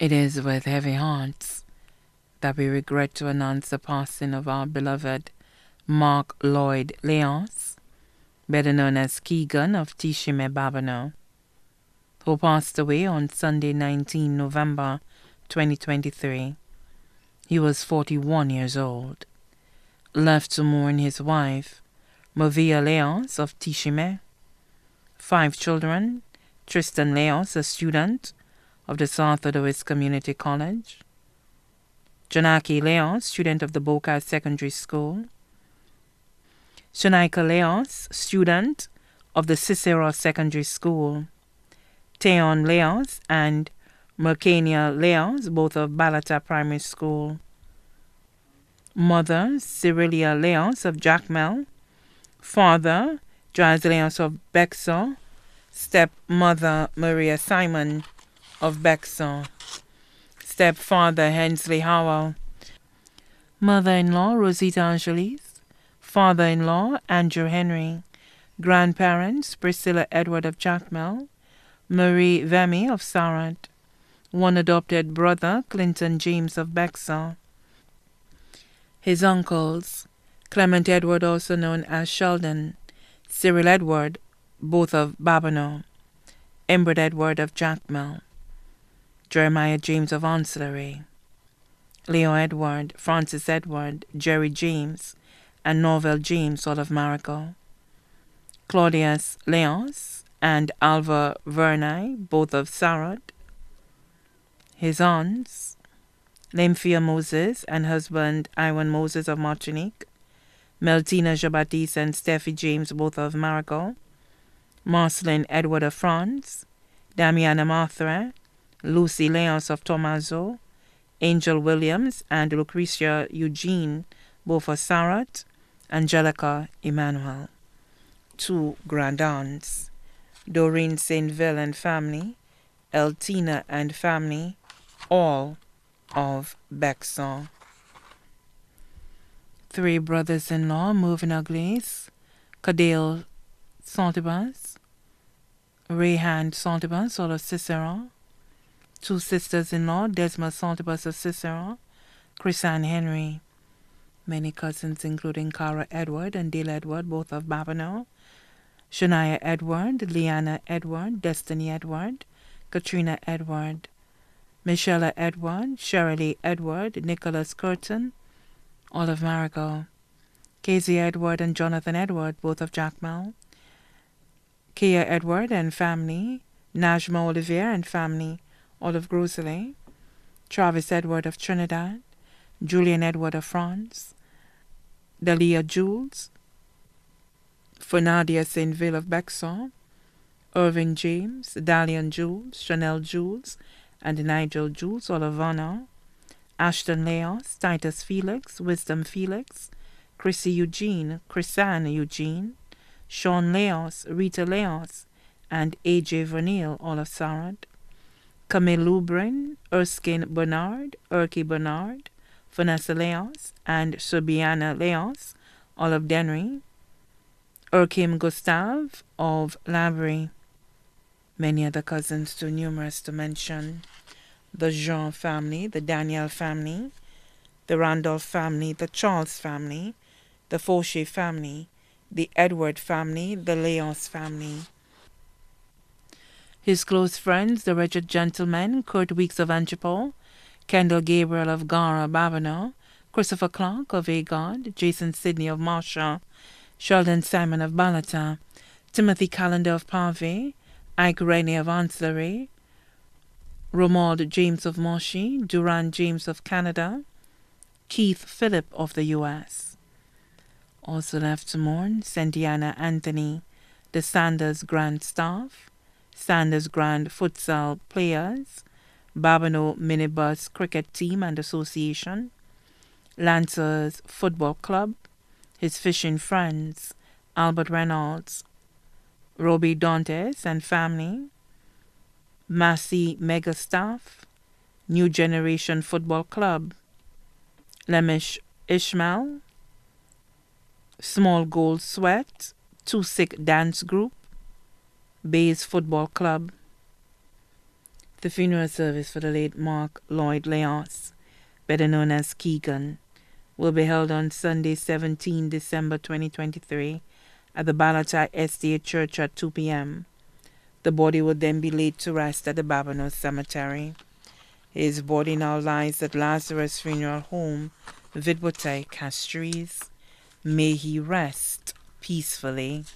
It is with heavy hearts that we regret to announce the passing of our beloved Mark Lloyd Leonce, better known as Keegan of Tishime Babonneau, who passed away on Sunday 19 November 2023. He was 41 years old. Left to mourn his wife, Movia Leonce of Tishime, five children, Tristan Leonce, a student, of the South Odoist Community College. Janaki Leonce, student of the Boca Secondary School. Shanaika Leonce, student of the Cicero Secondary School. Teon Leonce and Mercania Leonce, both of Balata Primary School. Mother, Cyrilia Leonce of Jacmel. Father, Giles Leonce of Bexar. Stepmother, Maria Simon of Bexar, stepfather Hensley Howell, mother-in-law Rosita Angelis, father-in-law Andrew Henry, grandparents Priscilla Edward of Jacmel, Marie Vemy of Sarat, one adopted brother Clinton James of Bexar, his uncles Clement Edward also known as Sheldon, Cyril Edward, both of Babonneau, Embred Edward of Jacmel, Jeremiah James of Ancillary, Leo Edward, Francis Edward, Jerry James, and Norvel James, all of Marico, Claudius Leonce and Alva Vernay, both of Sarat, his aunts, Lemphia Moses and husband Iwan Moses of Martinique, Meltina Jabatis and Steffi James, both of Marico, Marceline Edward of France, Damiana Martha, Lucy Leonce of Tomaso, Angel Williams and Lucretia Eugene, both of Sarat, Angelica Emmanuel. Two grandaunts, Doreen Saintville and family, Eltina and family, all of Bexar. Three brothers-in-law, moving uglies, Cadale Santibas, Rayhan Santibas, all of Cicero, two sisters-in-law, Desma Santibus of Cicero, Chrisanne Henry, many cousins including Cara Edward and Dale Edward, both of Babonneau, Shania Edward, Leanna Edward, Destiny Edward, Katrina Edward, Michelle Edward, Shirley Edward, Nicholas Curtin, of Marigot, Casey Edward and Jonathan Edward, both of Jacmel, Kia Edward and family, Najma Olivier and family, of Grosley, Travis Edward of Trinidad, Julian Edward of France, Dalia Jules, Fernadia Saintville of Bexar, Irving James, Dalian Jules, Chanel Jules, and Nigel Jules, Vanna, Ashton Leos, Titus Felix, Wisdom Felix, Chrissy Eugene, Chrisanne Eugene, Sean Leos, Rita Leos, and A.J. Vernil, all of Sarat, Camille Lubrin, Erskine Bernard, Erky Bernard, Vanessa Leos, and Subiana Leos, all of Denry, Erkim Gustave of Labry, many other cousins too numerous to mention, the Jean family, the Daniel family, the Randolph family, the Charles family, the Fauché family, the Edward family, the Leonce family, his close friends, the wretched gentlemen, Kurt Weeks of Antipole, Kendall Gabriel of Gara, Christopher Clark of Agard, Jason Sidney of Marsha, Sheldon Simon of Balata, Timothy Callender of Pave, Ike Rennie of Ancillary, Romuald James of Moshi, Duran James of Canada, Keith Phillip of the U.S. Also left to mourn, Sentiana Anthony, the Sanders Grand Staff, Sanders Grand Futsal Players, Babonneau Minibus Cricket Team and Association, Lancers Football Club, his fishing friends, Albert Reynolds, Roby Dantes and family, Massey Mega Staff, New Generation Football Club, Lemish Ishmael, Small Gold Sweat, Two Sick Dance Group, Bays Football Club, The funeral service for the late Mark Lloyd Leonce, better known as Keegan, will be held on Sunday, 17 December 2023 at the Balatai Estate Church at 2 p.m. The body will then be laid to rest at the Babonneau Cemetery. His body now lies at Lazarus Funeral Home, Vide Bouteille, Castries. May he rest peacefully.